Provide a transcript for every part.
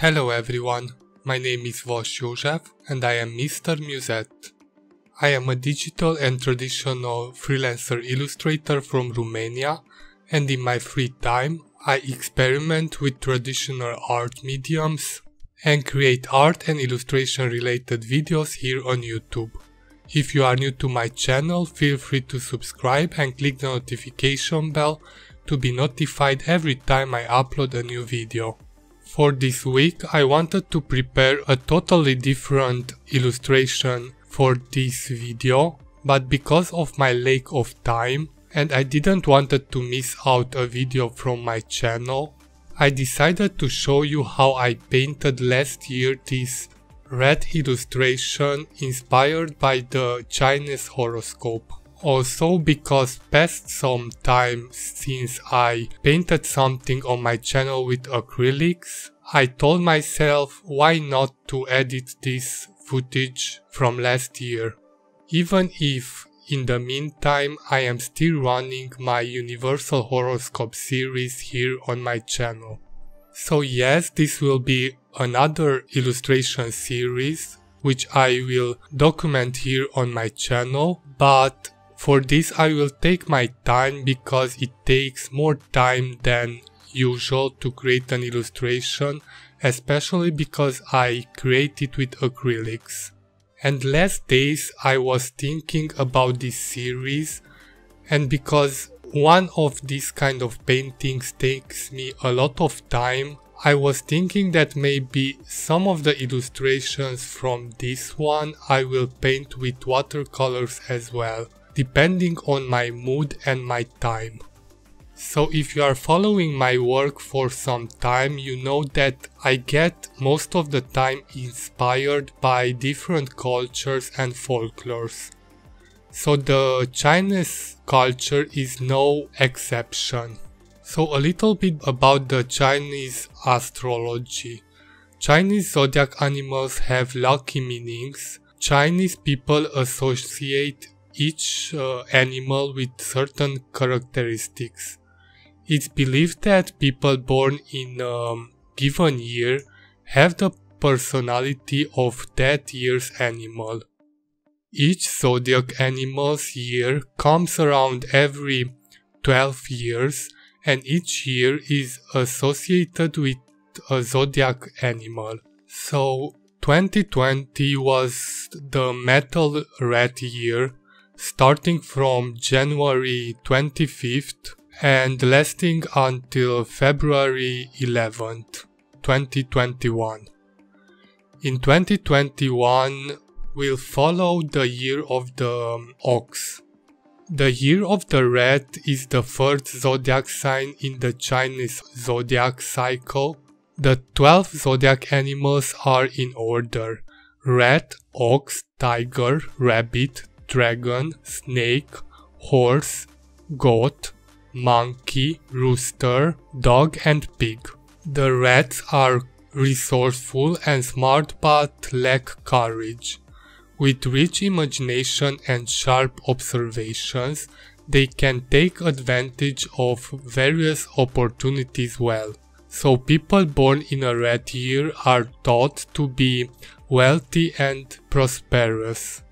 Hello everyone, my name is Vass József and I am Mr. Musette. I am a digital and traditional freelancer illustrator from Romania and in my free time I experiment with traditional art mediums and create art and illustration related videos here on YouTube. If you are new to my channel, feel free to subscribe and click the notification bell to be notified every time I upload a new video. For this week I wanted to prepare a totally different illustration for this video, but because of my lack of time and I didn't wanted to miss out a video from my channel, I decided to show you how I painted last year this red illustration inspired by the Chinese horoscope. Also because past some time since I painted something on my channel with acrylics, I told myself why not to edit this footage from last year. Even if in the meantime I am still running my Universal Horoscope series here on my channel. So yes, this will be another illustration series which I will document here on my channel, but for this I will take my time because it takes more time than usual to create an illustration, especially because I create it with acrylics. And last days I was thinking about this series and because one of these kind of paintings takes me a lot of time, I was thinking that maybe some of the illustrations from this one I will paint with watercolors as well depending on my mood and my time. So if you are following my work for some time, you know that I get most of the time inspired by different cultures and folklores. So the Chinese culture is no exception. So a little bit about the Chinese astrology. Chinese zodiac animals have lucky meanings. Chinese people associate each uh, animal with certain characteristics. It's believed that people born in a given year have the personality of that year's animal. Each zodiac animal's year comes around every 12 years and each year is associated with a zodiac animal. So 2020 was the metal rat year starting from January 25th and lasting until February 11th, 2021. In 2021, we'll follow the year of the um, ox. The year of the rat is the first zodiac sign in the Chinese zodiac cycle. The 12 zodiac animals are in order rat, ox, tiger, rabbit, dragon, snake, horse, goat, monkey, rooster, dog and pig. The rats are resourceful and smart but lack courage. With rich imagination and sharp observations, they can take advantage of various opportunities well. So people born in a rat year are thought to be wealthy and prosperous.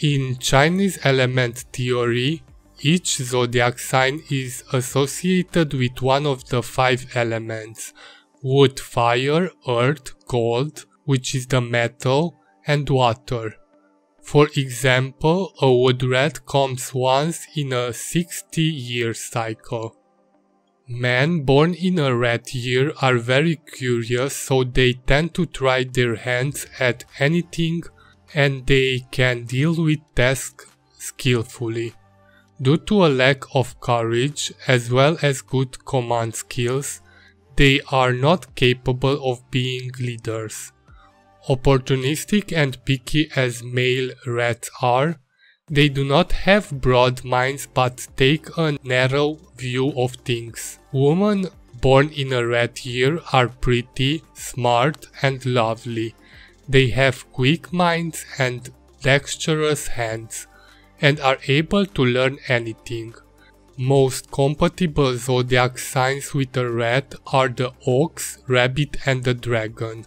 In Chinese element theory, each zodiac sign is associated with one of the five elements wood, fire, earth, gold, which is the metal, and water. For example, a wood rat comes once in a 60 year cycle. Men born in a rat year are very curious so they tend to try their hands at anything and they can deal with tasks skillfully. Due to a lack of courage as well as good command skills, they are not capable of being leaders. Opportunistic and picky as male rats are, they do not have broad minds but take a narrow view of things. Women born in a rat year are pretty, smart and lovely. They have quick minds and dexterous hands and are able to learn anything. Most compatible zodiac signs with the rat are the ox, rabbit and the dragon.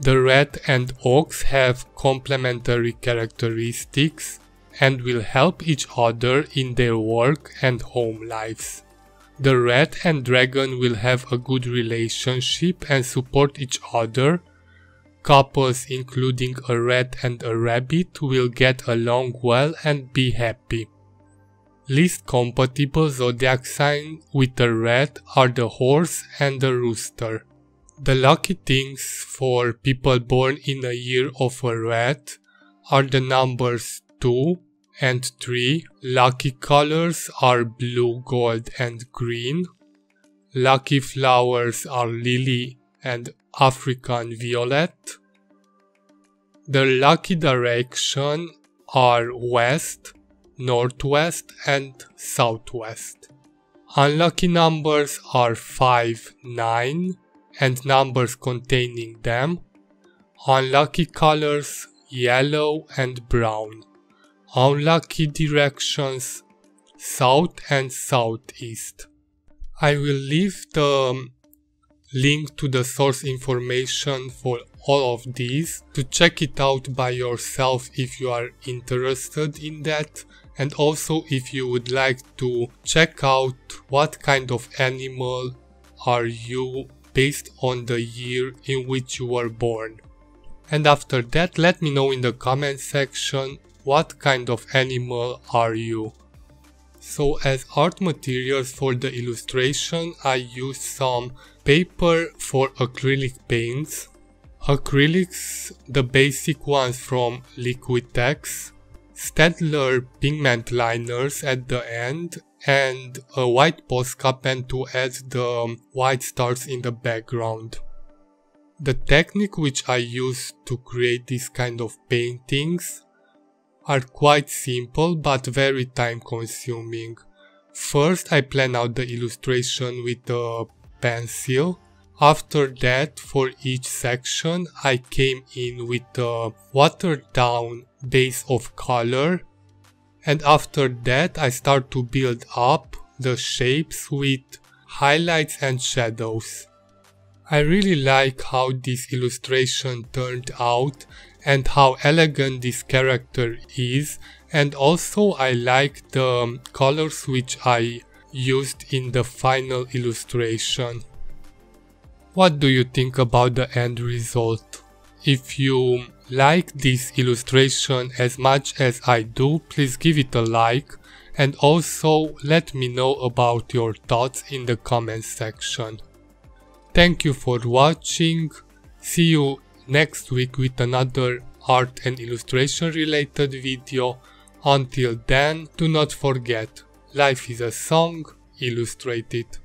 The rat and ox have complementary characteristics and will help each other in their work and home lives. The rat and dragon will have a good relationship and support each other. Couples including a rat and a rabbit will get along well and be happy. Least compatible zodiac sign with the rat are the horse and the rooster. The lucky things for people born in a year of a rat are the numbers 2 and 3. Lucky colors are blue, gold and green. Lucky flowers are lily and African violet. The lucky direction are west, northwest and southwest. Unlucky numbers are 5, 9 and numbers containing them. Unlucky colors yellow and brown. Unlucky directions south and southeast. I will leave the link to the source information for all of these to check it out by yourself if you are interested in that and also if you would like to check out what kind of animal are you based on the year in which you were born. And after that let me know in the comment section what kind of animal are you. So as art materials for the illustration I used some paper for acrylic paints, acrylics the basic ones from Liquitex, Staedtler pigment liners at the end and a white Posca pen to add the white stars in the background. The technique which I use to create this kind of paintings are quite simple but very time consuming. First I plan out the illustration with a pencil. After that, for each section, I came in with a watered down base of color. And after that I start to build up the shapes with highlights and shadows. I really like how this illustration turned out and how elegant this character is. And also I like the colors which I used in the final illustration. What do you think about the end result? If you like this illustration as much as I do, please give it a like and also let me know about your thoughts in the comments section. Thank you for watching, see you next week with another art and illustration related video. Until then, do not forget, life is a song, illustrate it.